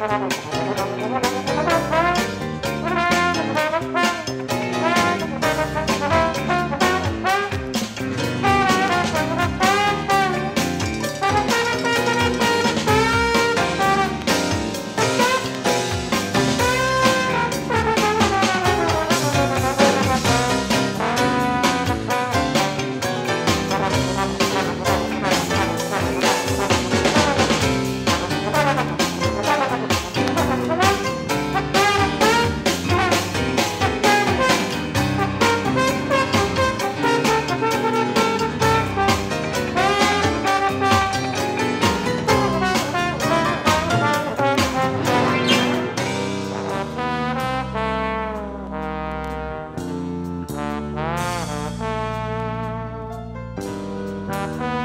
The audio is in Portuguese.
Música Bye.